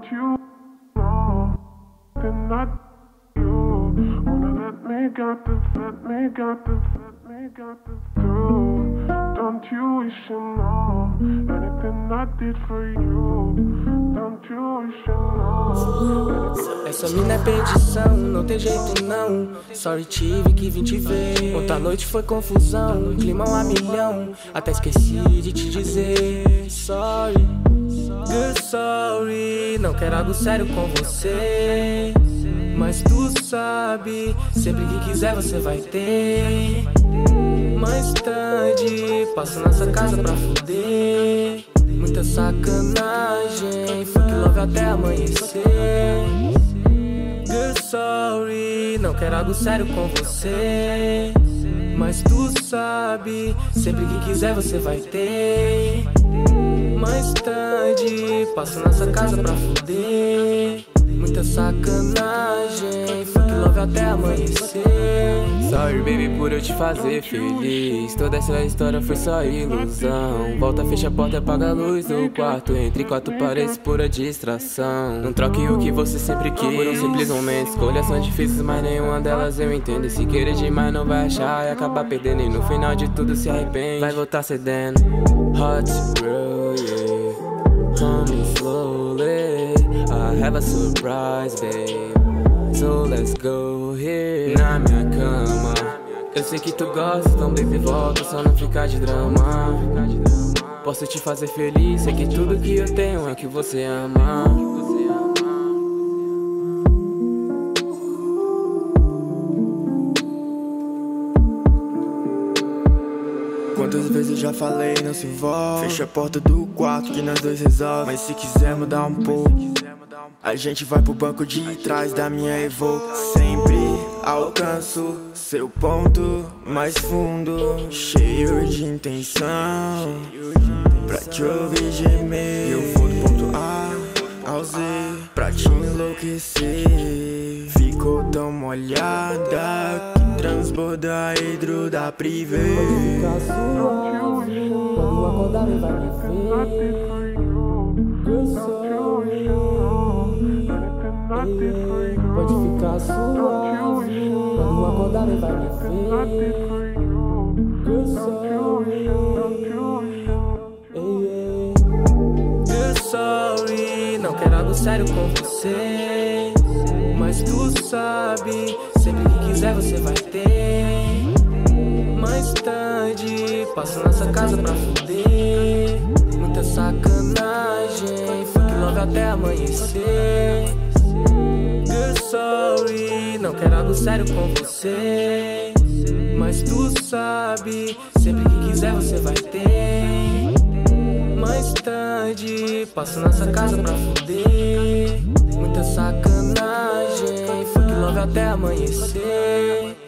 Don't you wanna let me this, let me this, let me this. Don't you wish you anything I did for you? Don't you wish you? Essa mina é perdição, não tem jeito não. Sorry, tive que vir te ver. Ontem à noite foi confusão, climão a milhão. Até esqueci de te dizer. Sorry, good sorry. Não quero algo sério com você. Mas tu sabe, sempre que quiser você vai ter. Mais tarde, passo nessa casa pra fuder. Muita sacanagem, fuck love até amanhecer. Good sorry, não quero algo sério com você. Mas tu sabe, sempre que quiser você vai ter. Passo nessa casa pra fuder. Muita sacanagem, fuck love até amanhecer. Sorry, baby, por eu te fazer feliz. Toda essa história foi só ilusão. Volta, fecha a porta, apaga a luz do quarto. Entre quatro paredes, pura distração. Não troque o que você sempre quis por um simples momento. Escolhas são difíceis, mas nenhuma delas eu entendo. E se querer demais, não vai achar e acabar perdendo. E no final de tudo se arrepende. Vai voltar cedendo. Hot girl, yeah. Coming slowly. I have a surprise, babe. So let's go here na minha cama. Eu sei que tu gosta, então baby volta, só não ficar de drama. Posso te fazer feliz, sei que tudo que eu tenho é que você ama. Quantas vezes já falei, não se envolve. Fecha a porta do quarto que nós dois resolve. Mas se quiser mudar um pouco A gente vai pro banco de trás da minha Evo. Sempre alcanço seu ponto mais fundo. Cheio de intenção Pra te ouvir gemer. Eu vou do ponto A ao Z Pra te enlouquecer tão molhada Que transborda hidro da privê Ficar suave, quando acordar e vai me ver. Good sorry, pode ficar suave, quando acordar e vai me ver. Good sorry, Good sorry, não quero algo sério com você. Mas tu sabe, sempre que quiser você vai ter. Mais tarde, passo nessa casa pra fuder. Muita sacanagem, fuck love até amanhecer. Good sorry, não quero algo sério com você. Mas tu sabe, sempre que quiser você vai ter. Mais tarde, passo nessa casa pra fuder. Muita sacanagem, até amanhecer.